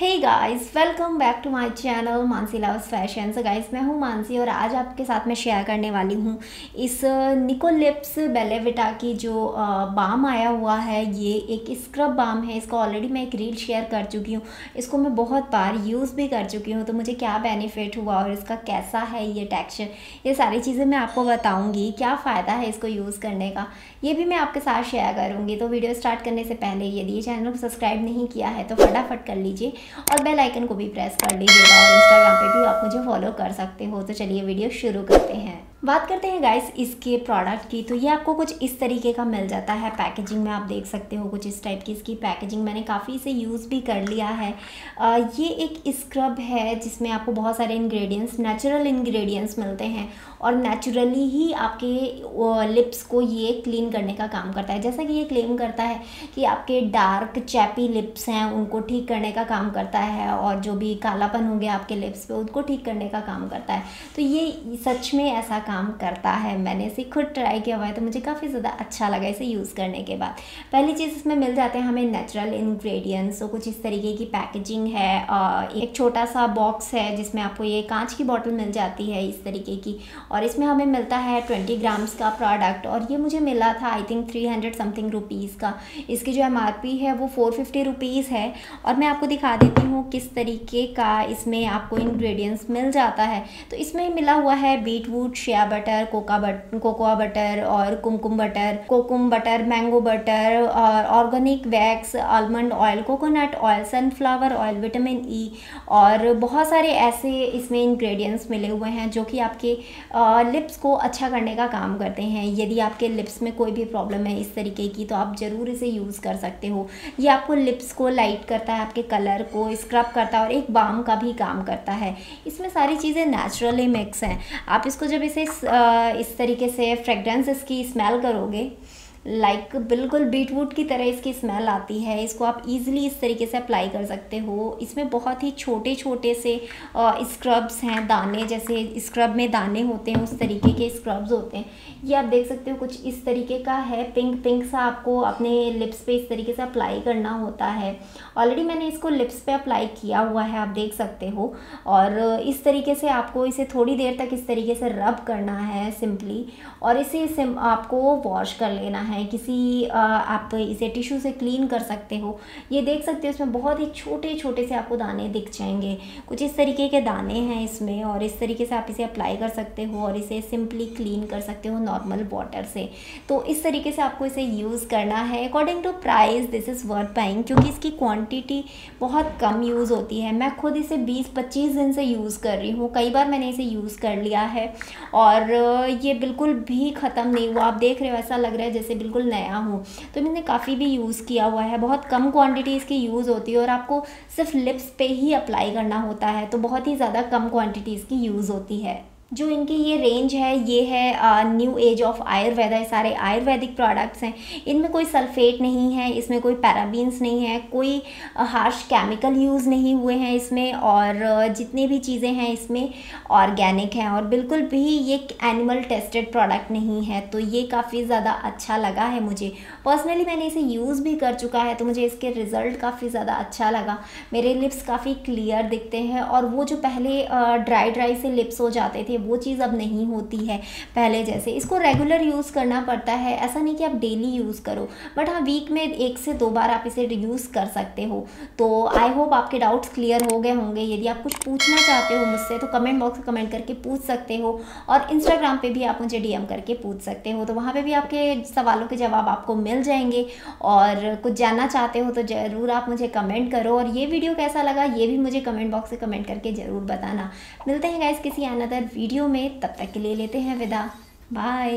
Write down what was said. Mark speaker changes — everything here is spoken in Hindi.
Speaker 1: Hey guys welcome back to my channel Mansi loves fashion so guys मैं हूँ मानसी और आज आपके साथ मैं शेयर करने वाली हूँ इस निकोलिप्स बेलेविटा की जो बाम आया हुआ है, ये एक स्क्रब बाम है। इसको ऑलरेडी मैं एक रील शेयर कर चुकी हूँ। इसको मैं बहुत बार यूज़ भी कर चुकी हूँ। तो मुझे क्या बेनिफिट हुआ और इसका कैसा है ये टेक्स्चर ये सारी चीज़ें मैं आपको बताऊँगी, क्या फ़ायदा है इसको यूज़ करने का? ये भी मैं आपके साथ शेयर करूँगी। तो वीडियो स्टार्ट करने से पहले यदि ये चैनल को सब्सक्राइब नहीं किया है तो फटाफट कर लीजिए। और बेल आइकन को भी प्रेस कर लीजिएगा और इंस्टाग्राम पे भी फॉलो कर सकते हो तो चलिए वीडियो शुरू करते हैं। बात करते हैं गाइस इसके प्रोडक्ट की तो ये आपको कुछ इस तरीके का मिल जाता है पैकेजिंग में आप देख सकते हो कुछ इस टाइप की इसकी पैकेजिंग मैंने काफ़ी इसे यूज़ भी कर लिया है। आ, ये एक स्क्रब है जिसमें आपको बहुत सारे इंग्रेडिएंट्स नेचुरल इंग्रेडिएंट्स मिलते हैं और नेचुरली ही आपके लिप्स को ये क्लीन करने का काम करता है। जैसा कि ये क्लेम करता है कि आपके डार्क चैपी लिप्स हैं उनको ठीक करने का काम करता है और जो भी कालापन हो गया आपके लिप्स पे उनको ठीक करने का काम करता है। तो ये सच में ऐसा काम करता है। मैंने इसे खुद ट्राई किया हुआ है तो मुझे काफ़ी ज़्यादा अच्छा लगा इसे यूज़ करने के बाद। पहली चीज़ इसमें मिल जाते हैं हमें नेचुरल इन्ग्रीडियंट्स तो कुछ इस तरीके की पैकेजिंग है एक छोटा सा बॉक्स है, जिसमें आपको ये कांच की बॉटल मिल जाती है इस तरीके की। और इसमें हमें मिलता है ट्वेंटी ग्राम्स का प्रोडक्ट और ये मुझे मिला था I think three hundred something rupees का। इसकी जो एम है, वो फोर फिफ्टी रुपीज़ है। और मैं आपको दिखा देती हूँ किस तरीके का इसमें आपको इंग्रेडिएंट्स मिल जाता है। तो इसमें मिला हुआ है beetroot shea butter, coca but, cocoa butter और kumkum butter, kokum butter, mango butter और organic wax, almond oil, coconut oil, sunflower oil, vitamin E और बहुत सारे ऐसे इसमें इंग्रेडिएंट्स मिले हुए हैं जो कि आपके लिप्स को अच्छा करने का काम करते हैं। यदि आपके लिप्स में कोई भी प्रॉब्लम है इस तरीके की तो आप ज़रूर इसे यूज़ कर सकते हो। ये आपको लिप्स को लाइट करता है, आपके कलर को स्क्रब करता है और एक बाम का भी काम करता है। इसमें सारी चीज़ें नेचुरली मिक्स हैं। आप इसको जब इसे इस तरीके से फ्रेगरेंस इसकी स्मेल करोगे लाइक like, बिल्कुल बीट वूड की तरह इसकी स्मेल आती है। इसको आप इजीली इस तरीके से अप्लाई कर सकते हो। इसमें बहुत ही छोटे छोटे से स्क्रब्स हैं दाने जैसे स्क्रब में दाने होते हैं उस तरीके के स्क्रब्स होते हैं। ये आप देख सकते हो कुछ इस तरीके का है। पिंक पिंक सा आपको अपने लिप्स पे इस तरीके से अप्लाई करना होता है। ऑलरेडी मैंने इसको लिप्स पे अप्लाई किया हुआ है आप देख सकते हो। और इस तरीके से आपको इसे थोड़ी देर तक इस तरीके से रब करना है सिंपली और इसे आपको वॉश कर लेना है। है, किसी आप इसे टिश्यू से क्लीन कर सकते हो। ये देख सकते हो, इसमें बहुत ही छोटे छोटे से आपको दाने दिख जाएँगे। कुछ इस तरीके के दाने हैं इसमें और इस तरीके से आप इसे अप्लाई कर सकते हो और इसे सिंपली क्लीन कर सकते हो नॉर्मल वाटर से। तो इस तरीके से आपको इसे यूज़ करना है। According to price this is worth paying क्योंकि इसकी क्वान्टिटी बहुत कम यूज़ होती है। मैं खुद इसे बीस पच्चीस दिन से यूज़ कर रही हूँ। कई बार मैंने इसे यूज़ कर लिया है और ये बिल्कुल भी ख़त्म नहीं हुआ। आप देख रहे हो ऐसा लग रहा है जैसे बिल्कुल नया हूँ। तो मैंने काफ़ी भी यूज़ किया हुआ है। बहुत कम क्वांटिटी इसकी यूज़ होती है और आपको सिर्फ़ लिप्स पे ही अप्लाई करना होता है। तो बहुत ही ज़्यादा कम क्वांटिटी इसकी यूज़ होती है। जो इनकी ये रेंज है, ये है न्यू एज ऑफ़ आयुर्वेदा ये सारे आयुर्वेदिक प्रोडक्ट्स हैं। इनमें कोई सल्फेट नहीं है, इसमें कोई पैराबीन्स नहीं है, कोई हार्श केमिकल यूज़ नहीं हुए हैं इसमें और जितनी भी चीज़ें हैं इसमें ऑर्गेनिक हैं और बिल्कुल भी ये एनिमल टेस्टेड प्रोडक्ट नहीं है। तो ये काफ़ी ज़्यादा अच्छा लगा है मुझे। पर्सनली मैंने इसे यूज़ भी कर चुका है तो मुझे इसके रिज़ल्ट काफ़ी ज़्यादा अच्छा लगा। मेरे लिप्स काफ़ी क्लियर दिखते हैं और वो जो पहले ड्राई ड्राई से लिप्स हो जाते थे वो चीज़ अब नहीं होती है पहले जैसे। इसको रेगुलर यूज़ करना पड़ता है। ऐसा नहीं कि आप डेली यूज़ करो। बट हाँ वीक में एक से दो बार आप इसे यूज़ कर सकते हो। तो आई होप आपके डाउट्स क्लियर हो गए होंगे। यदि आप कुछ पूछना चाहते हो मुझसे तो कमेंट बॉक्स में कमेंट करके पूछ सकते हो। और इंस्टाग्राम पर भी आप मुझे डी करके पूछ सकते हो। तो वहाँ पर भी आपके सवालों के जवाब आपको मिल जाएँगे। और कुछ जानना चाहते हो तो ज़रूर आप मुझे कमेंट करो। और ये वीडियो कैसा लगा, ये भी मुझे कमेंट बॉक्स में कमेंट करके ज़रूर बताना। मिलते हैं गाइस किसी अनदर वीडियो में तब तक के लिए लेते हैं विदा। बाय